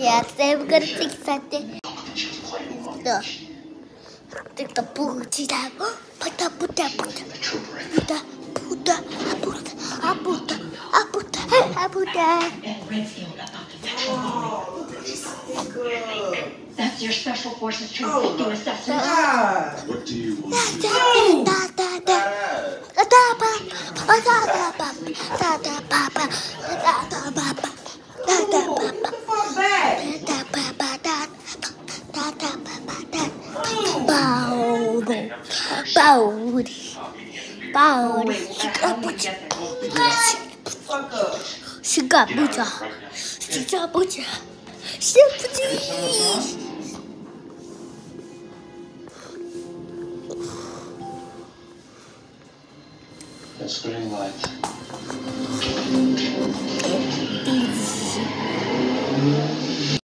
Yes, I'm gonna take something. No. The, the booty that put up, put up, put up, put up, put up, put up, put up, put up, put up. And Redfield about to That's your special forces troop Oh, taking assessment. God. What do you want? Da da da da da ba da da ba da da ba ba da da Bold. She got Shigabucha. She got Shigabucha. That's green light.